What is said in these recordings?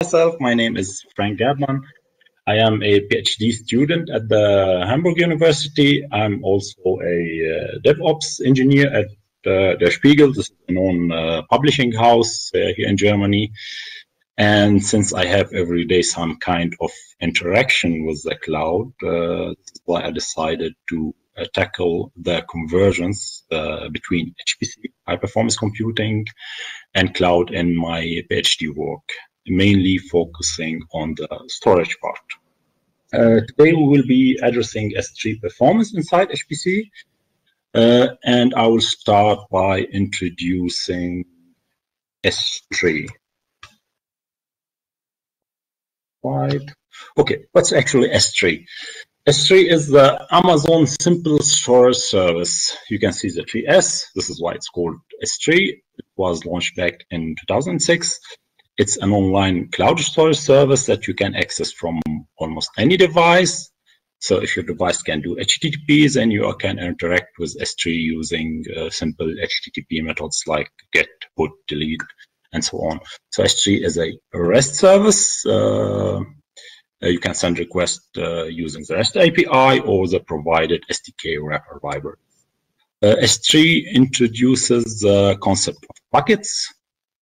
myself. My name is Frank Gadban. I am a PhD student at the Hamburg University. I'm also a uh, DevOps engineer at uh, Der Spiegel, this is a known uh, publishing house uh, here in Germany. And since I have every day some kind of interaction with the cloud, uh, that's why I decided to uh, tackle the convergence between HPC, high performance computing, and cloud in my PhD work, mainly focusing on the storage part. Uh, today we will be addressing S3 performance inside HPC, uh, and I will start by introducing S3. Right. Okay, what's actually S3? S3 is the Amazon Simple Storage Service. You can see the tree S. This is why it's called S3. It was launched back in 2006. It's an online cloud storage service that you can access from almost any device. So if your device can do HTTP, then you can interact with S3 using uh, simple HTTP methods like get, put, delete, and so on. So S3 is a REST service. Uh, uh, you can send requests uh, using the REST API or the provided SDK wrapper library. Uh, S3 introduces the concept of buckets.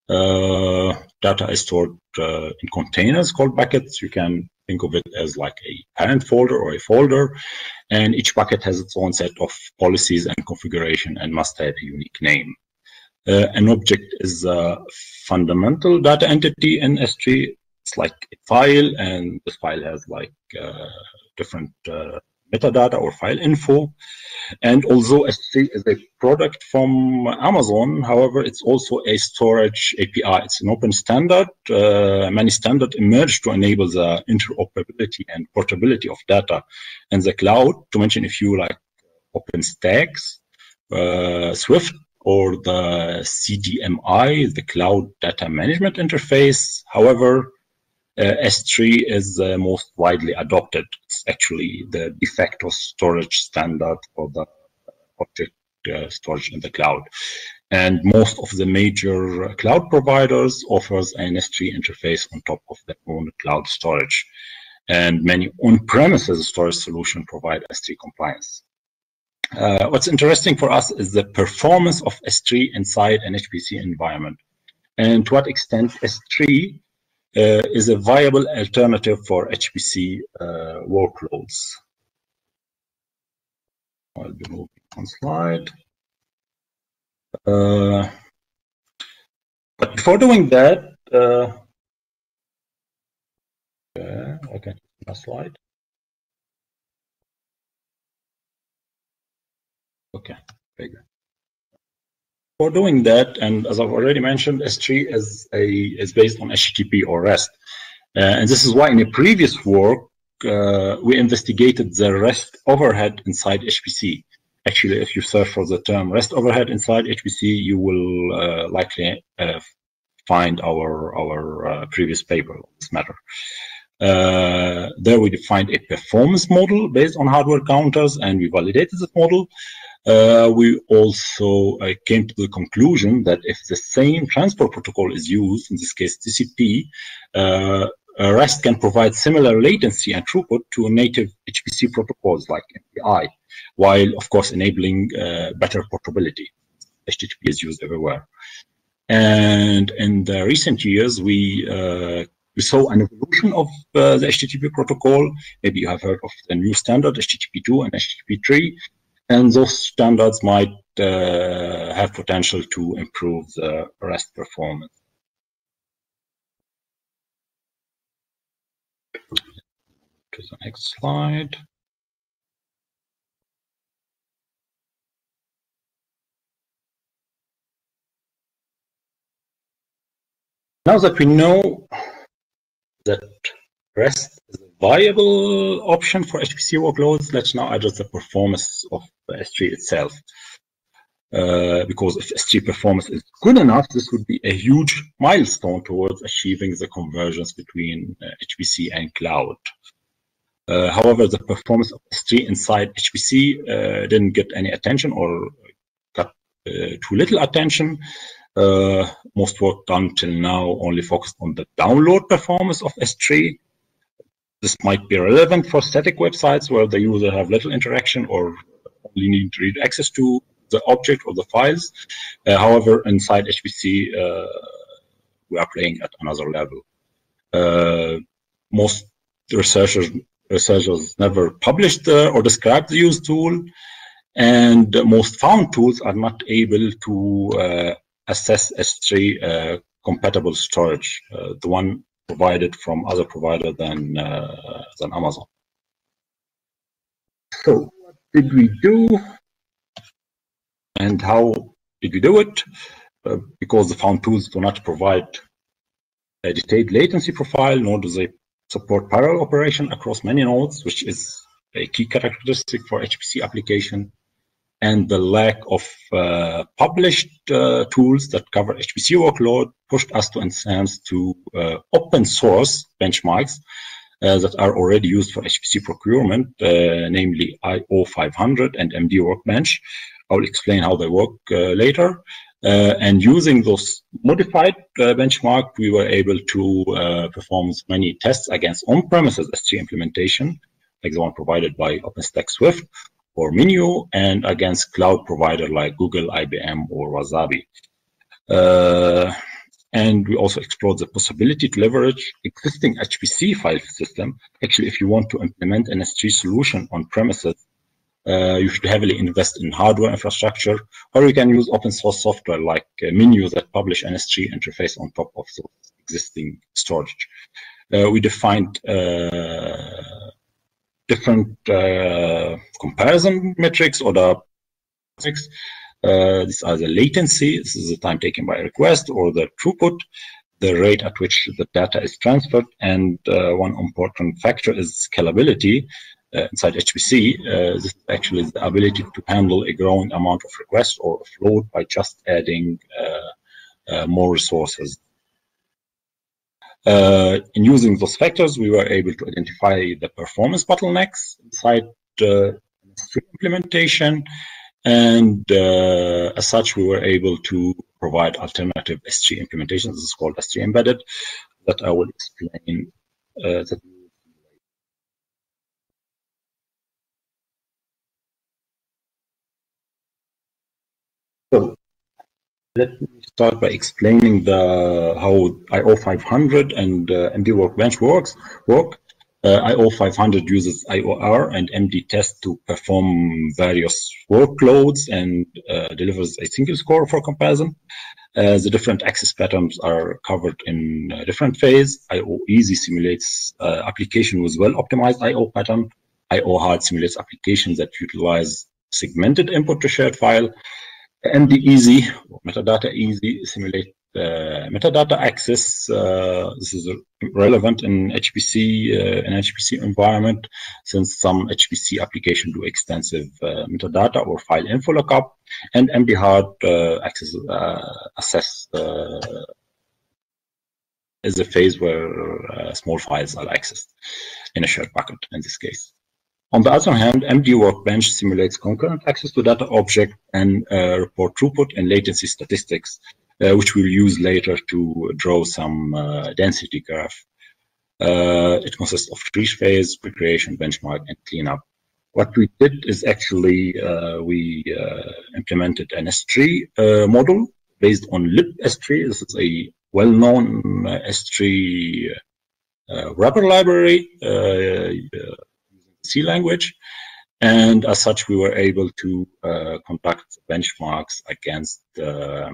Uh, data is stored uh, in containers called buckets. You can think of it as like a parent folder or a folder, and each bucket has its own set of policies and configuration and must have a unique name. Uh, an object is a fundamental data entity in S3 it's like a file and this file has like uh, different uh, metadata or file info. And although S3 is a product from Amazon, however, it's also a storage API. It's an open standard. Uh, many standards emerged to enable the interoperability and portability of data in the cloud, to mention a few like OpenStack, uh, Swift, or the CDMI, the Cloud Data Management Interface. However, S3 is the most widely adopted. It's actually the de facto storage standard for the object uh, storage in the cloud. And most of the major cloud providers offers an S3 interface on top of their own cloud storage. And many on-premises storage solution provide S3 compliance. Uh, what's interesting for us is the performance of S3 inside an HPC environment and to what extent S3 uh, is a viable alternative for HPC uh, workloads. I'll be moving on slide. Uh, but before doing that, uh, yeah, okay, last slide. Okay, good. For doing that, and as I've already mentioned, S3 is a is based on HTTP or REST, uh, and this is why in a previous work uh, we investigated the REST overhead inside HPC. Actually, if you search for the term REST overhead inside HPC, you will uh, likely uh, find our our uh, previous paper on this matter. Uh, there we defined a performance model based on hardware counters, and we validated this model. Uh, we also uh, came to the conclusion that if the same transport protocol is used, in this case TCP, uh, REST can provide similar latency and throughput to native HPC protocols like MPI, while of course enabling uh, better portability. HTTP is used everywhere. And in the recent years, we uh, we saw an evolution of uh, the HTTP protocol. Maybe you have heard of the new standard HTTP2 and HTTP3 and those standards might uh, have potential to improve the REST performance. To the next slide. Now that we know that REST is a viable option for HPC workloads, let's now address the performance of S3 itself. Uh, because if S3 performance is good enough, this would be a huge milestone towards achieving the convergence between uh, HPC and cloud. Uh, however, the performance of S3 inside HPC uh, didn't get any attention or got uh, too little attention Uh, most work done till now only focused on the download performance of S3. This might be relevant for static websites where the user have little interaction or only need to read access to the object or the files. Uh, however, inside HPC, uh, we are playing at another level. Uh, most researchers researchers never published uh, or described the use tool, and most found tools are not able to uh, assess S3 uh, compatible storage, the one provided from other provider than than Amazon. Did we do and how did we do it? Uh, because the found tools do not provide a detailed latency profile, nor do they support parallel operation across many nodes, which is a key characteristic for HPC application and the lack of uh, published uh, tools that cover HPC workload pushed us to enhance to uh, open source benchmarks that are already used for HPC procurement, uh, namely IO500 and MD Workbench. I'll explain how they work uh, later. and using those modified benchmark, we were able to perform many tests against on-premises S3 implementation, like the one provided by OpenStack Swift, or Minio and against cloud provider like Google, IBM, or Wasabi. Uh, and we also explored the possibility to leverage existing HPC file system. Actually, if you want to implement an S3 solution on premises, uh, you should heavily invest in hardware infrastructure, or you can use open source software like uh, Minio that publish an S3 interface on top of the existing storage. Uh, we defined uh, different uh, comparison metrics or the metrics. Uh, these are the latency, this is the time taken by request, or the throughput, the rate at which the data is transferred, and uh, one important factor is scalability. Uh, inside HPC, uh, this is actually the ability to handle a growing amount of requests or offload by just adding uh, more resources uh, in using those factors, we were able to identify the performance bottlenecks inside the implementation. And uh, as such, we were able to provide alternative S3 implementations. This is called S3 embedded that I will explain. Uh, that so let me start by explaining the how IO500 and uh, MD Workbench works. Work. Uh, IO500 uses IOR and MD test to perform various workloads and uh, delivers a single score for comparison. Uh, the different access patterns are covered in different phase. IO easy simulates uh, application with well optimized IO pattern. IO hard simulates applications that utilize segmented input to shared file. MD easy, metadata easy, simulate uh, metadata access. Uh, this is relevant in HPC uh, in HPC environment since some HPC application do extensive uh, metadata or file info lookup, and MD hard uh, access uh, assess is a phase where small files are accessed in a shared bucket in this case. On the other hand, MD Workbench simulates concurrent access to data object and report throughput and latency statistics, which we'll use later to draw some uh, density graph. Uh, it consists of three phase, pre-creation, benchmark, and cleanup. What we did is actually uh, we uh, implemented an S3 model based on libs3. This is a well-known S3 wrapper library using C language. And as such, we were able to uh, conduct benchmarks against uh,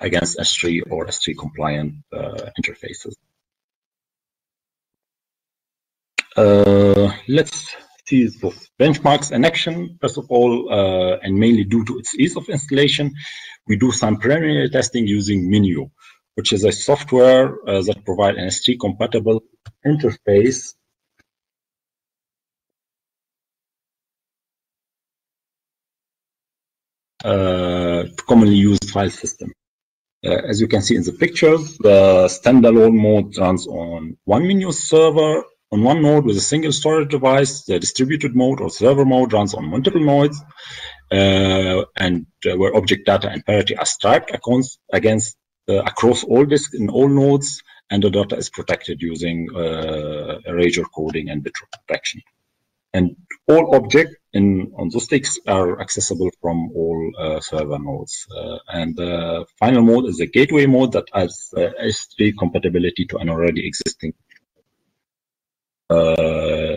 against S3 or S3 compliant uh, interfaces. Uh, let's see the benchmarks in action. First of all, uh, and mainly due to its ease of installation, we do some preliminary testing using Minio, which is a software uh, that provides an S3 compatible interface Uh, commonly used file system. Uh, as you can see in the pictures, the standalone mode runs on one Minio server on one node with a single storage device. The distributed mode or server mode runs on multiple nodes. Uh, and uh, where object data and parity are striped against, against across all disks in all nodes, and the data is protected using erasure coding and bit protection. And all objects in on those sticks are accessible from all uh, server nodes. Uh, and the final mode is a gateway mode that has uh, S3 compatibility to an already existing. Uh,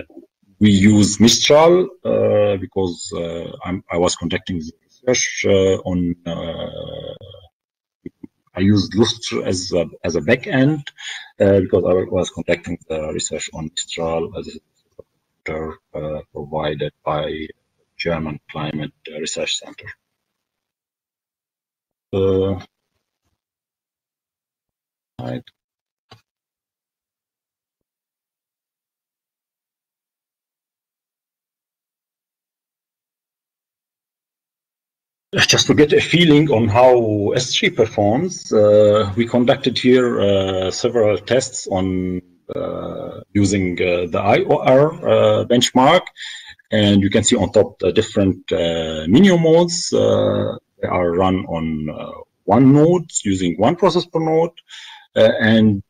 we use Mistral uh, because uh, i was conducting research on. I used Lustre as a, as a backend because I was conducting the research on Mistral as a uh, provided by German Climate Research Center. Uh, right. just to get a feeling on how S3 performs, uh, we conducted here uh, several tests on uh, using uh, the IOR uh, benchmark. And you can see on top the different Minio modes. they are run on one node using one process per node. and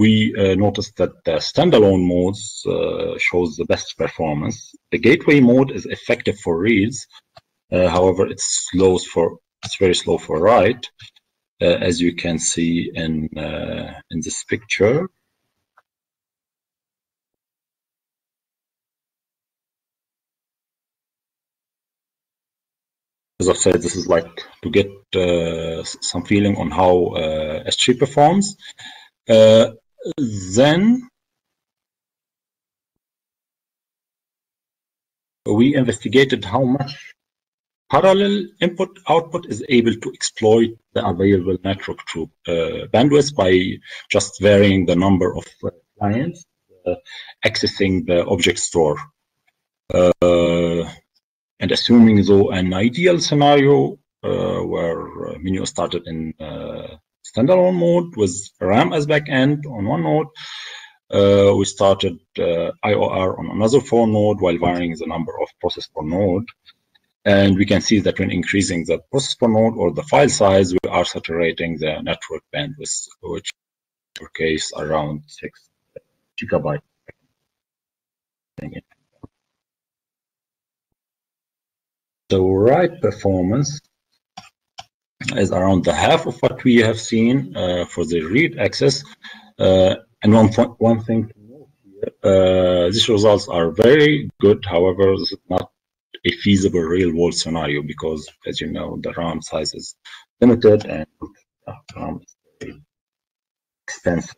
we uh, noticed that the standalone modes uh, shows the best performance. The gateway mode is effective for reads, uh, however, it's slow for it's very slow for write. Uh, as you can see in uh, in this picture. As I said, this is like to get uh, some feeling on how uh, S3 performs. Uh, then we investigated how much Parallel input output is able to exploit the available network to uh, bandwidth by just varying the number of uh, clients uh, accessing the object store. Uh, and assuming though an ideal scenario uh, where uh, Minio started in standalone mode with RAM as backend on one node, we started IOR on another four node while varying the number of process per node. And we can see that when increasing the process per node or the file size, we are saturating the network bandwidth, which in our case around six gigabytes. The write performance is around the half of what we have seen uh, for the read access. Uh, and one, one thing to note here, uh, these results are very good. However, this is not a feasible real world scenario because, as you know, the RAM size is limited and RAM is expensive.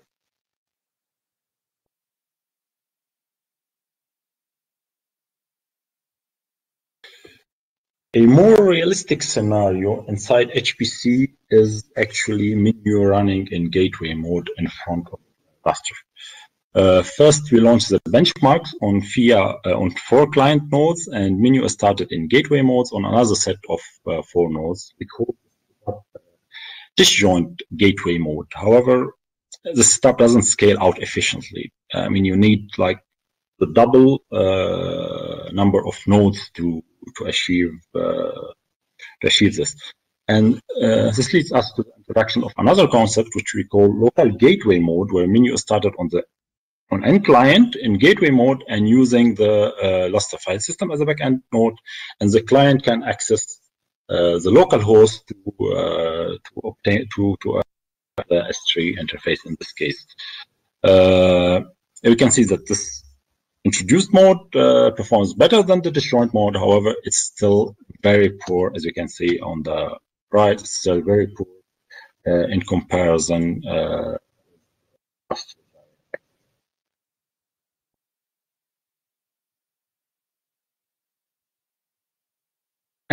A more realistic scenario inside HPC is actually Minio running in gateway mode in front of Lustre. Uh, first, we launched the benchmarks on VIA uh, on four client nodes, and Minio started in gateway modes on another set of uh, four nodes. Call disjoint gateway mode. However, the stuff doesn't scale out efficiently. I mean, you need like the double uh, number of nodes to to achieve uh, to achieve this. And uh, this leads us to the introduction of another concept, which we call local gateway mode, where Minio started on the on end client in gateway mode and using the uh, Lustre file system as a backend node, and the client can access uh, the local host to uh, to obtain to to uh, the S3 interface in this case. Uh, we can see that this introduced mode uh, performs better than the disjoint mode. However, it's still very poor, as you can see on the right. It's still very poor in comparison.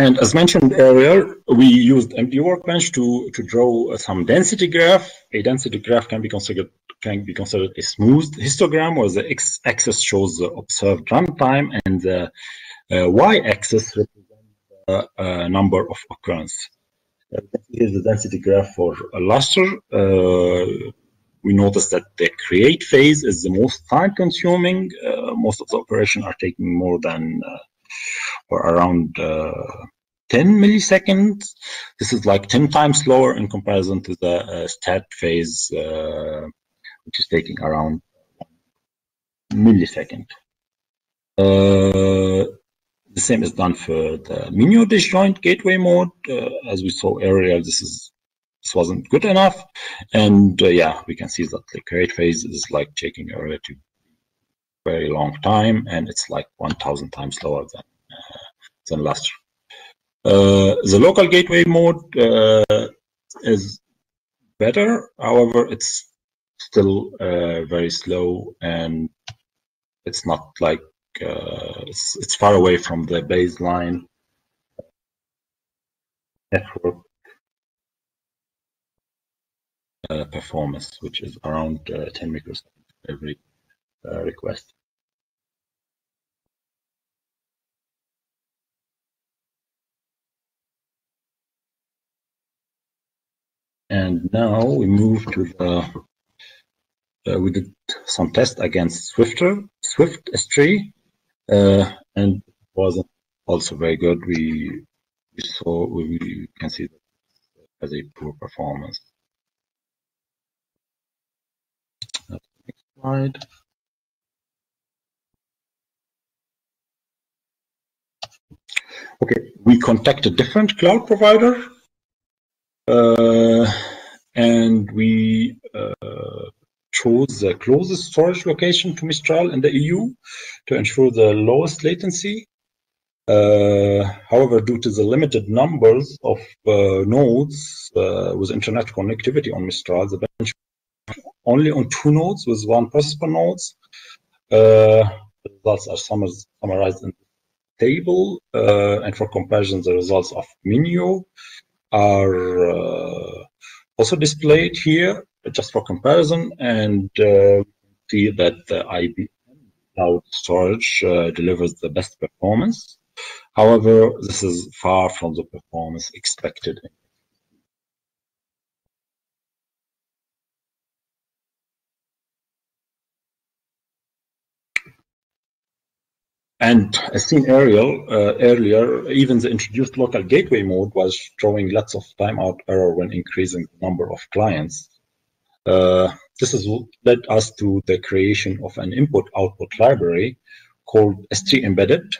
And as mentioned earlier, we used MD Workbench to, to draw some density graph. A density graph can be considered can be considered a smooth histogram where the x-axis shows the observed runtime and the uh, y-axis represents the uh, number of occurrence. Here's the density graph for a Lustre. Uh, we notice that the create phase is the most time consuming. Uh, most of the operations are taking more than uh, or around 10 milliseconds. This is like 10 times slower in comparison to the uh, stat phase, uh, which is taking around millisecond. Uh, the same is done for the Minio disjoint gateway mode. Uh, as we saw earlier, this is this wasn't good enough, and uh, yeah, we can see that the create phase is like taking a relative very long time, and it's like 1,000 times slower than uh, than Lustre uh, the local gateway mode uh, is better. However, it's still uh, very slow and it's not like it's, it's far away from the baseline network uh, performance, which is around uh, 10 microseconds every uh, request. And now we move to the, uh, we did some tests against Swifter, Swift S3, uh, and was also very good. We, we saw, we, we can see that as a poor performance. Next slide. Okay, we contacted different cloud provider and we uh, chose the closest storage location to Mistral in the EU to ensure the lowest latency. Uh, however, due to the limited numbers of uh, nodes uh, with internet connectivity on Mistral, the bench only on two nodes with one process per nodes. Uh, the results are summarized in the table, and for comparison, the results of Minio are uh, also displayed here just for comparison and uh, see that the IBM cloud storage uh, delivers the best performance. However, this is far from the performance expected And as seen uh, earlier, even the introduced local gateway mode was showing lots of timeout error when increasing the number of clients. Uh, this has led us to the creation of an input-output library called S3 Embedded.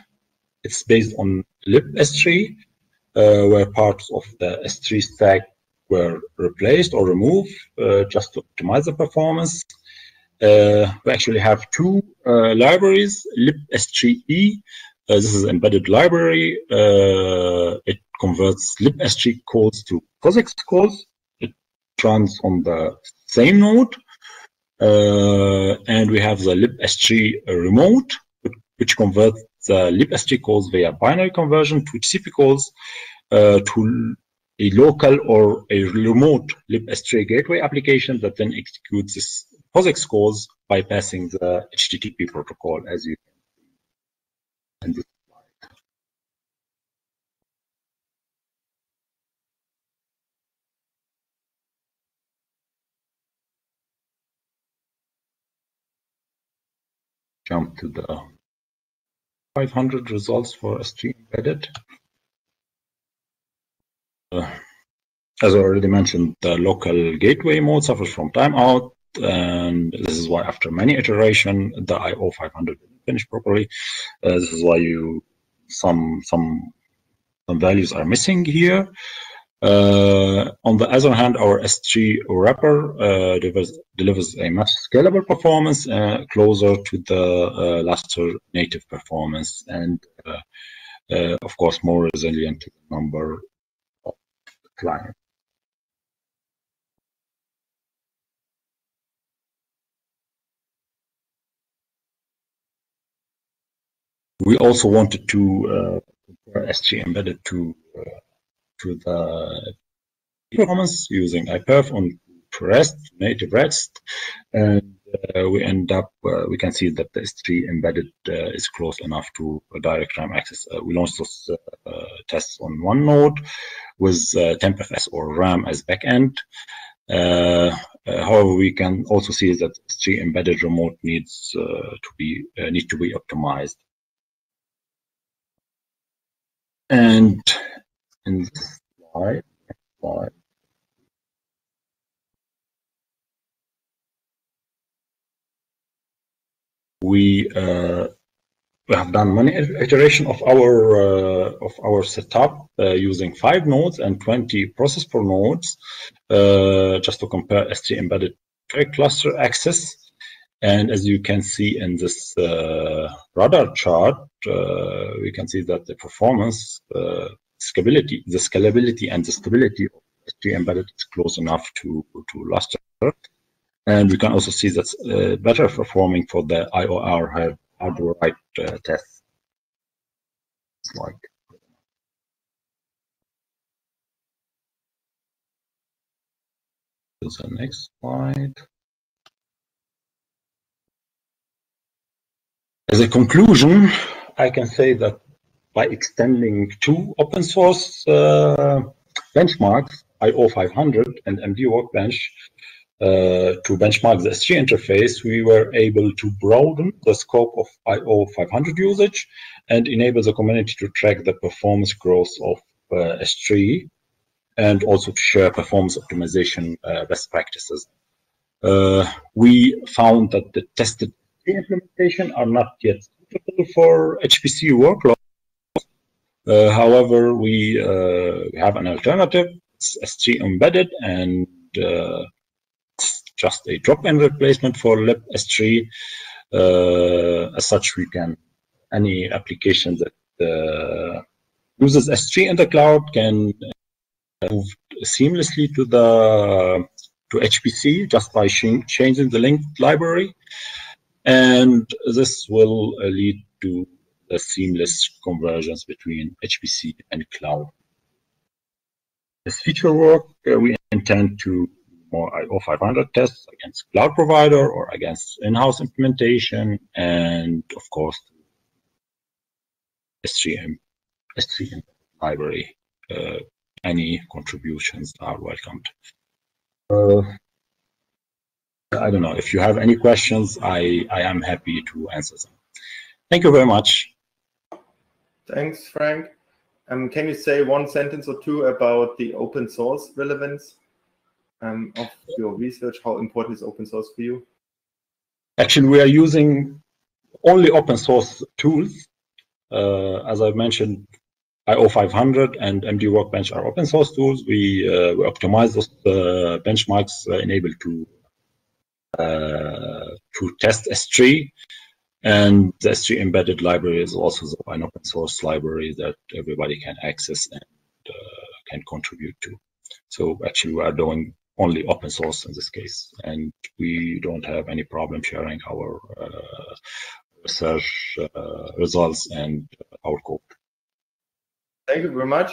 It's based on libs3, uh, where parts of the S3 stack were replaced or removed uh, just to optimize the performance. Uh, we actually have two uh, libraries, libs3e. Uh, this is embedded library. it converts libs3 to POSIX calls. It runs on the same node. and we have the libs3 remote, which converts the libs3 via binary conversion to TCP calls uh, to a local or a remote libs3 gateway application that then executes this POSIX calls bypassing the HTTP protocol, as you can see. Jump to the 500 results for S3 embedded. Uh, as I already mentioned, the local gateway mode suffers from timeout and this is why after many iteration the IO 500 didn't finish properly. Uh, this is why you some some some values are missing here. Uh, on the other hand, our S3 wrapper uh, delivers, delivers, a much scalable performance uh, closer to the uh, native performance and uh, of course more resilient to the number of clients. We also wanted to uh, compare S3 embedded to uh, to the performance using iPerf on REST, native REST, and uh, we end up, uh, we can see that the S3 embedded uh, is close enough to direct RAM access. Uh, we launched those tests on one node with uh, tmpfs or RAM as backend. however, we can also see that S3 embedded remote needs to be need to be optimized And in this slide, slide we uh, we have done many iteration of our uh, of our setup uh, using five nodes and 20 processor nodes uh, just to compare S3 embedded cluster access and as you can see in this uh, radar chart uh, we can see that the performance uh, scalability the scalability and the stability of S3 embedded is close enough to to Lustre and we can also see that's better performing for the IOR hardware write uh, test. Like the next slide. As a conclusion, I can say that by extending two open source uh, benchmarks, IO500 and MD Workbench, uh, to benchmark the S3 interface, we were able to broaden the scope of IO 500 usage and enable the community to track the performance growth of uh, S3 and also to share performance optimization uh, best practices. Uh, we found that the tested implementation are not yet suitable for HPC workloads. Uh, however, we, uh, we have an alternative, it's S3 embedded and it's just a drop-in replacement for libs3. Uh, as such, we can any application that uh, uses S3 in the cloud can move seamlessly to the to HPC just by changing the linked library, and this will lead to a seamless convergence between HPC and cloud. This feature work, uh, we intend to more IO500 tests against cloud provider or against in-house implementation, and of course, S3M, S3M library. Uh, any contributions are welcomed. Uh, I don't know if you have any questions. I I am happy to answer them. Thank you very much. Thanks, Frank. Um, can you say one sentence or two about the open source relevance um, of your research? How important is open source for you? Actually, we are using only open source tools. Uh, as I mentioned, IO500 and MD Workbench are open source tools. We, uh, we optimize those uh, benchmarks uh, enabled to to test S3. And the S3 embedded library is also an open source library that everybody can access and uh, can contribute to. So actually, we are doing only open source in this case, and we don't have any problem sharing our uh, research uh, results and our code. Thank you very much.